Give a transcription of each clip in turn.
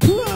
Whoa.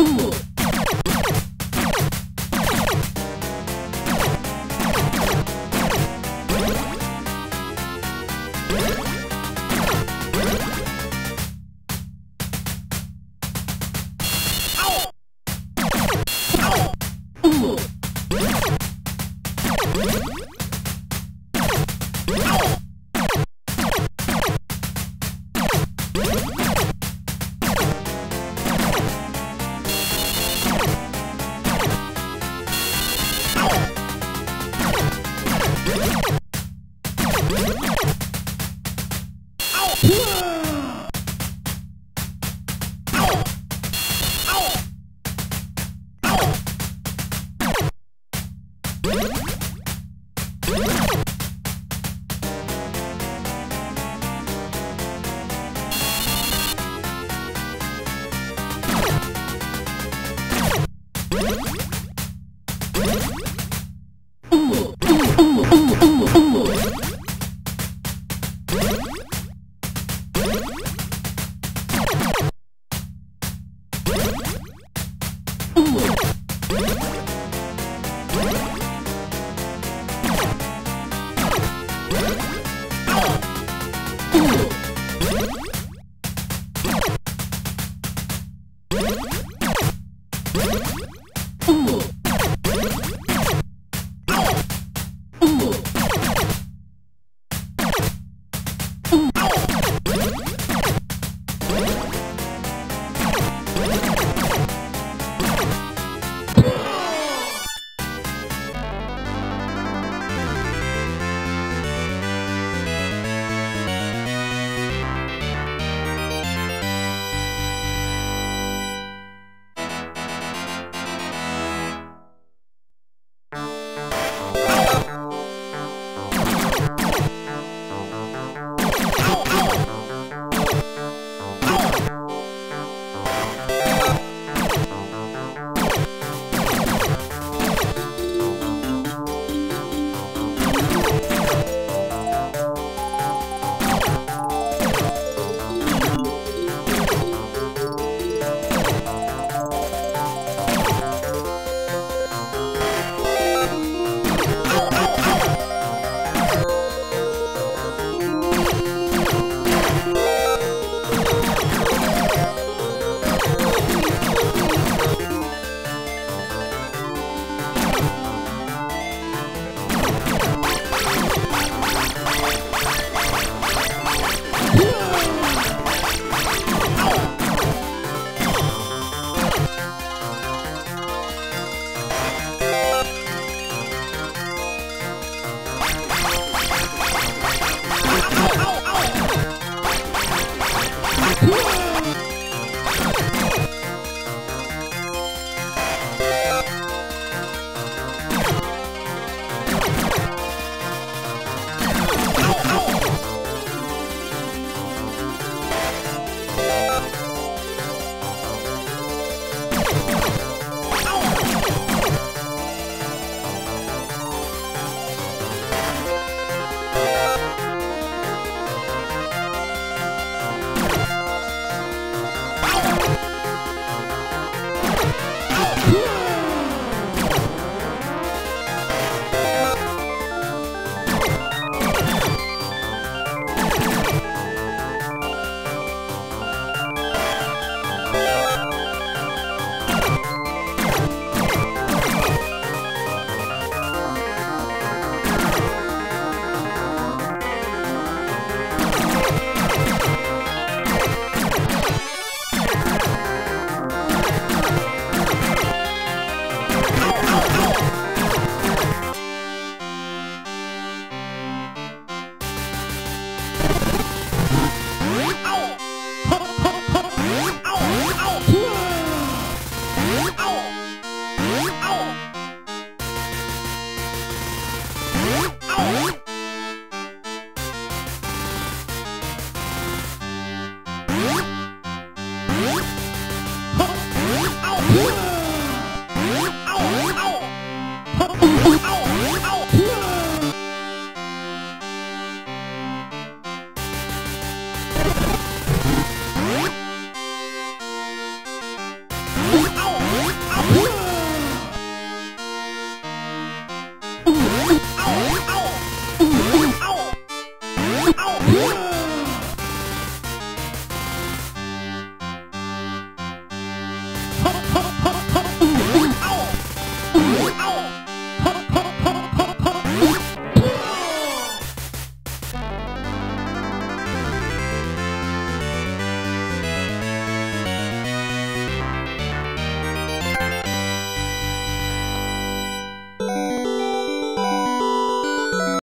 Ooh. Woo! um.